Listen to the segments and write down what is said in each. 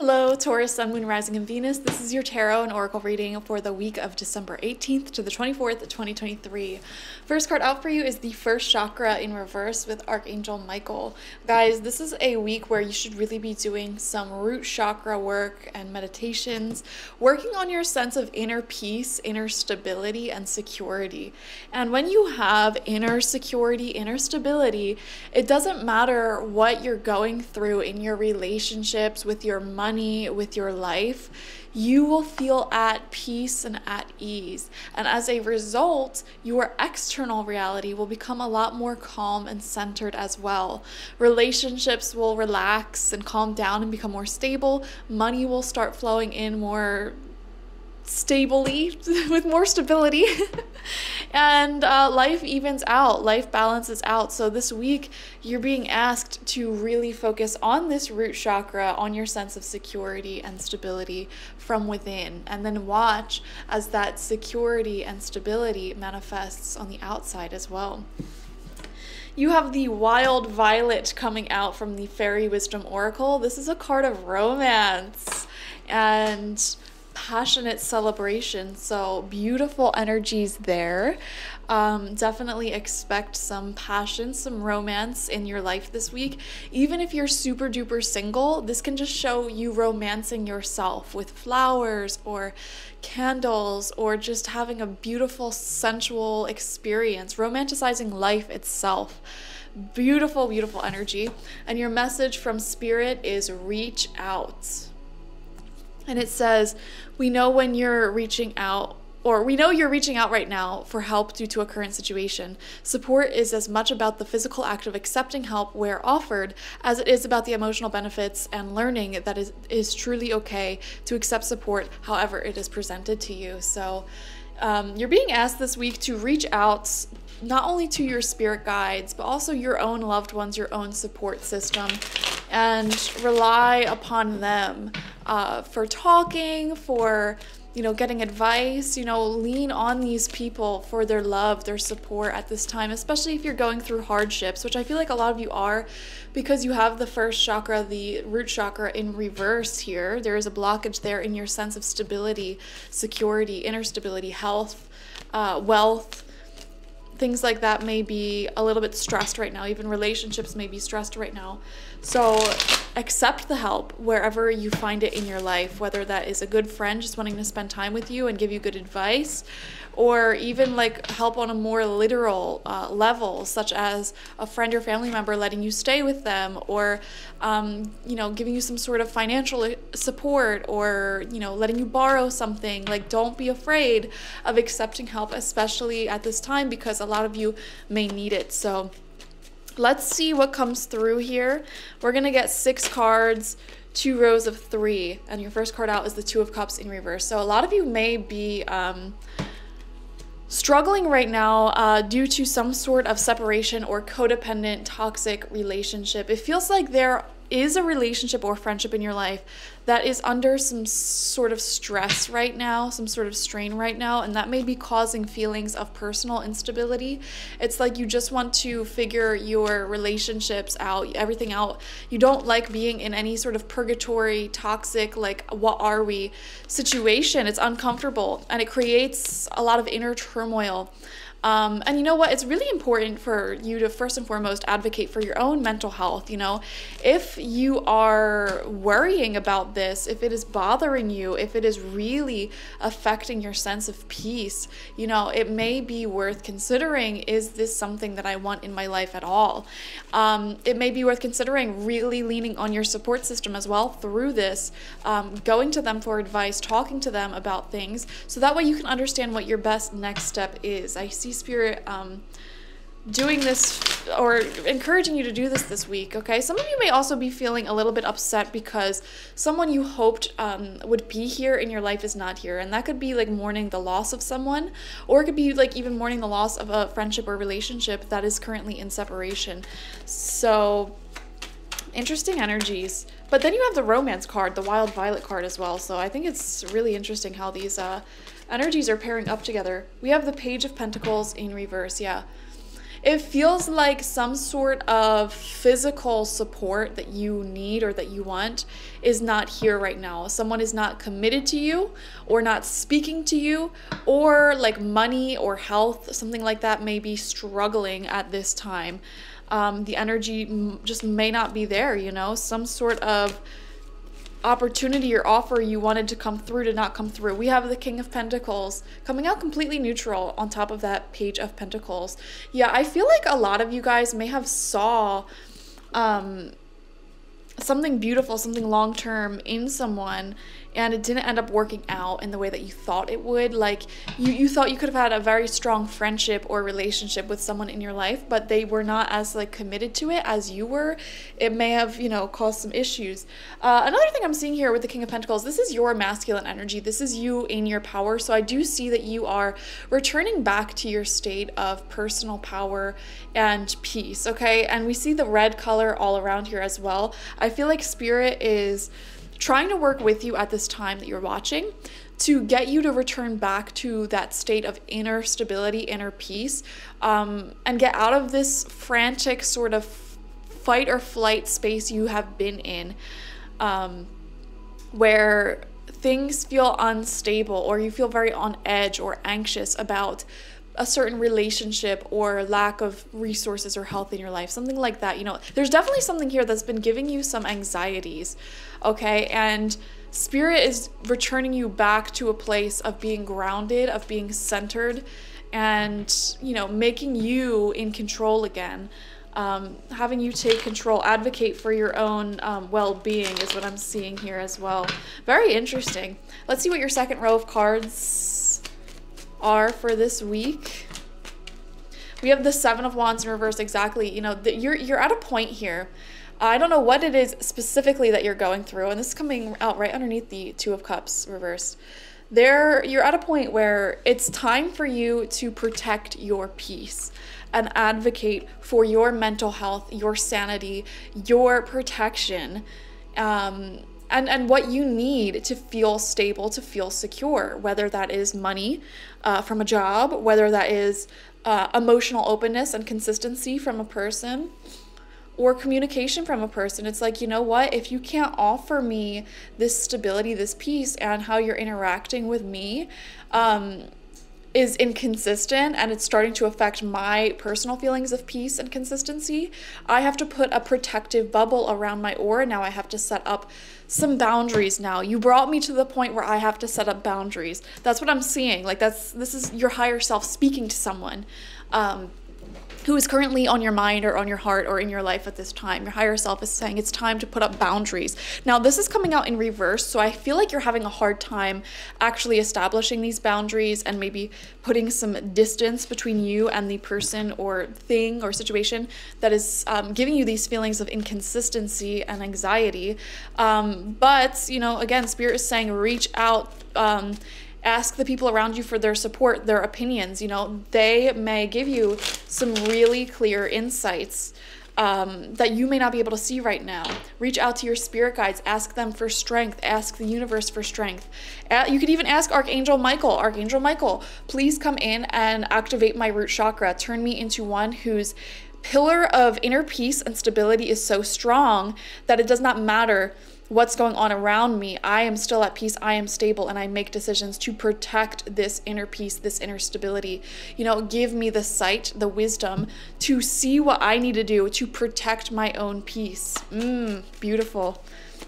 Hello, Taurus, Sun, Moon, Rising, and Venus. This is your tarot and oracle reading for the week of December 18th to the 24th, 2023. First card out for you is the first chakra in reverse with Archangel Michael. Guys, this is a week where you should really be doing some root chakra work and meditations, working on your sense of inner peace, inner stability, and security. And when you have inner security, inner stability, it doesn't matter what you're going through in your relationships with your money, with your life, you will feel at peace and at ease. And as a result, your external reality will become a lot more calm and centered as well. Relationships will relax and calm down and become more stable. Money will start flowing in more stably with more stability. And uh, life evens out life balances out. So this week you're being asked to really focus on this root chakra on your sense of security and stability from within and then watch as that security and stability manifests on the outside as well. You have the wild violet coming out from the fairy wisdom oracle. This is a card of romance. And passionate celebration. So beautiful energies there. Um, definitely expect some passion, some romance in your life this week. Even if you're super duper single, this can just show you romancing yourself with flowers or candles or just having a beautiful, sensual experience, romanticizing life itself beautiful, beautiful energy. And your message from spirit is reach out. And it says, We know when you're reaching out, or we know you're reaching out right now for help due to a current situation. Support is as much about the physical act of accepting help where offered as it is about the emotional benefits and learning that is, is truly okay to accept support however it is presented to you. So, um, you're being asked this week to reach out not only to your spirit guides, but also your own loved ones, your own support system, and rely upon them uh, for talking, for you know, getting advice, you know, lean on these people for their love, their support at this time, especially if you're going through hardships, which I feel like a lot of you are because you have the first chakra, the root chakra in reverse here. There is a blockage there in your sense of stability, security, inner stability, health, uh, wealth, things like that may be a little bit stressed right now. Even relationships may be stressed right now. So accept the help wherever you find it in your life, whether that is a good friend just wanting to spend time with you and give you good advice, or even like help on a more literal uh, level, such as a friend or family member letting you stay with them, or um, you know giving you some sort of financial uh, support, or you know letting you borrow something. Like don't be afraid of accepting help, especially at this time because a lot of you may need it. So let's see what comes through here. We're gonna get six cards two rows of three and your first card out is the two of cups in reverse so a lot of you may be um, struggling right now uh, due to some sort of separation or codependent toxic relationship. It feels like there is a relationship or friendship in your life that is under some sort of stress right now, some sort of strain right now, and that may be causing feelings of personal instability. It's like you just want to figure your relationships out, everything out. You don't like being in any sort of purgatory, toxic, like, what are we situation. It's uncomfortable and it creates a lot of inner turmoil. Um, and you know what? It's really important for you to first and foremost advocate for your own mental health. You know, if you are worrying about this, if it is bothering you, if it is really affecting your sense of peace, you know, it may be worth considering is this something that I want in my life at all? Um, it may be worth considering really leaning on your support system as well through this, um, going to them for advice, talking to them about things, so that way you can understand what your best next step is. I see Spirit um, doing this or encouraging you to do this this week, okay? Some of you may also be feeling a little bit upset because someone you hoped um, would be here in your life is not here. And that could be like mourning the loss of someone, or it could be like even mourning the loss of a friendship or relationship that is currently in separation. So, interesting energies. But then you have the romance card, the wild violet card as well. So I think it's really interesting how these uh, energies are pairing up together. We have the Page of Pentacles in reverse, yeah. it feels like some sort of physical support that you need or that you want is not here right now. Someone is not committed to you or not speaking to you, or like money or health, something like that may be struggling at this time. Um, the energy just may not be there, you know, some sort of opportunity or offer you wanted to come through to not come through. We have the King of Pentacles coming out completely neutral on top of that page of Pentacles. Yeah, I feel like a lot of you guys may have saw um, something beautiful, something long term in someone and it didn't end up working out in the way that you thought it would. Like you, you thought you could have had a very strong friendship or relationship with someone in your life, but they were not as like committed to it as you were. It may have, you know, caused some issues. Uh, another thing I'm seeing here with the King of Pentacles, this is your masculine energy. This is you in your power. So I do see that you are returning back to your state of personal power and peace. Okay. And we see the red color all around here as well. I feel like spirit is trying to work with you at this time that you're watching to get you to return back to that state of inner stability, inner peace, um, and get out of this frantic sort of fight or flight space you have been in, um, where things feel unstable or you feel very on edge or anxious about a certain relationship or lack of resources or health in your life, something like that. You know, there's definitely something here that's been giving you some anxieties, okay? And spirit is returning you back to a place of being grounded, of being centered, and, you know, making you in control again. Um, having you take control, advocate for your own um, well being is what I'm seeing here as well. Very interesting. Let's see what your second row of cards are for this week. We have the Seven of Wands in reverse exactly. You know, the, you're, you're at a point here. I don't know what it is specifically that you're going through, and this is coming out right underneath the Two of Cups reversed. There, you're at a point where it's time for you to protect your peace and advocate for your mental health, your sanity, your protection. Um, and, and what you need to feel stable, to feel secure, whether that is money uh, from a job, whether that is uh, emotional openness and consistency from a person, or communication from a person. It's like, you know what? If you can't offer me this stability, this peace, and how you're interacting with me, um, is inconsistent and it's starting to affect my personal feelings of peace and consistency, I have to put a protective bubble around my aura. Now I have to set up some boundaries now. You brought me to the point where I have to set up boundaries. That's what I'm seeing. Like that's this is your higher self speaking to someone. Um, who is currently on your mind or on your heart or in your life at this time. Your higher self is saying it's time to put up boundaries. Now, this is coming out in reverse, so I feel like you're having a hard time actually establishing these boundaries and maybe putting some distance between you and the person or thing or situation that is um, giving you these feelings of inconsistency and anxiety. Um, but, you know, again, Spirit is saying reach out. Um, ask the people around you for their support, their opinions. You know, they may give you some really clear insights um, that you may not be able to see right now. Reach out to your spirit guides, ask them for strength, ask the universe for strength. You could even ask Archangel Michael, Archangel Michael, please come in and activate my root chakra. Turn me into one whose pillar of inner peace and stability is so strong that it does not matter what's going on around me, I am still at peace, I am stable, and I make decisions to protect this inner peace, this inner stability. You know, give me the sight, the wisdom to see what I need to do to protect my own peace. Mmm, beautiful.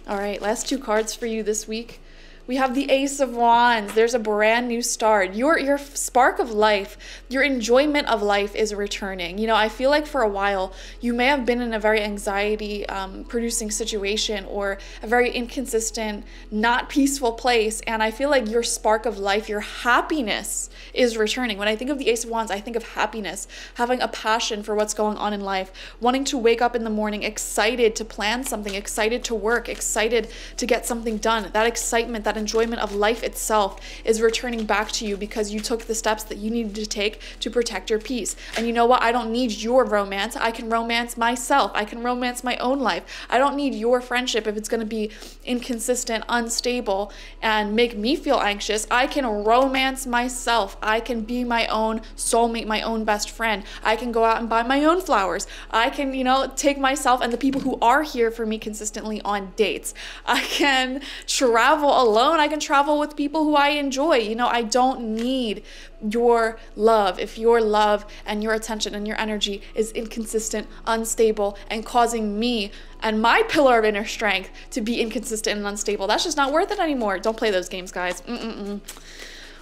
All right, last two cards for you this week. We have the Ace of Wands. There's a brand new start. Your your spark of life, your enjoyment of life is returning. You know, I feel like for a while you may have been in a very anxiety um, producing situation or a very inconsistent, not peaceful place, and I feel like your spark of life, your happiness is returning. When I think of the Ace of Wands, I think of happiness, having a passion for what's going on in life, wanting to wake up in the morning excited to plan something, excited to work, excited to get something done. That excitement, that that enjoyment of life itself is returning back to you because you took the steps that you needed to take to protect your peace. And you know what? I don't need your romance. I can romance myself. I can romance my own life. I don't need your friendship if it's going to be inconsistent, unstable, and make me feel anxious. I can romance myself. I can be my own soulmate, my own best friend. I can go out and buy my own flowers. I can, you know, take myself and the people who are here for me consistently on dates. I can travel alone. I can travel with people who I enjoy. You know, I don't need your love if your love and your attention and your energy is inconsistent, unstable, and causing me and my pillar of inner strength to be inconsistent and unstable. That's just not worth it anymore. Don't play those games, guys. Mm-mm-mm.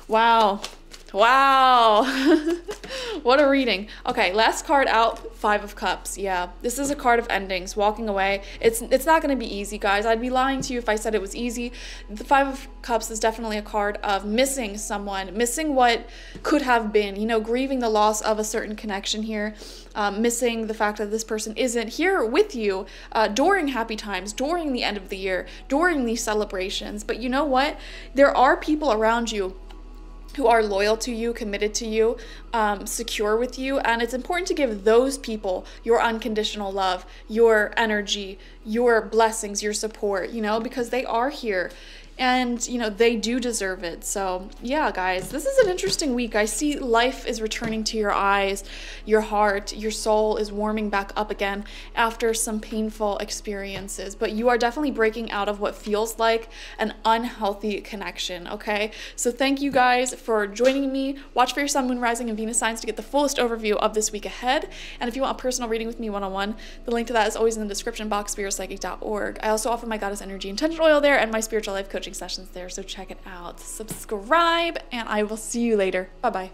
Wow. Wow. what a reading. Okay, last card out, 5 of cups. Yeah. This is a card of endings, walking away. It's it's not going to be easy, guys. I'd be lying to you if I said it was easy. The 5 of cups is definitely a card of missing someone, missing what could have been, you know, grieving the loss of a certain connection here. Um, missing the fact that this person isn't here with you uh, during happy times, during the end of the year, during these celebrations. But you know what? There are people around you who are loyal to you, committed to you, um, secure with you. And it's important to give those people your unconditional love, your energy, your blessings, your support, you know, because they are here and you know they do deserve it. So yeah guys this is an interesting week. I see life is returning to your eyes your heart your soul is warming back up again after some painful experiences. But you are definitely breaking out of what feels like an unhealthy connection okay? So thank you guys for joining me. Watch for your sun moon rising and venus signs to get the fullest overview of this week ahead. And if you want a personal reading with me one-on-one the link to that is always in the description box spiritpsychic.org i also offer my goddess energy intention oil there and my spiritual life coach coaching sessions there, so check it out. Subscribe, and I will see you later. Bye bye.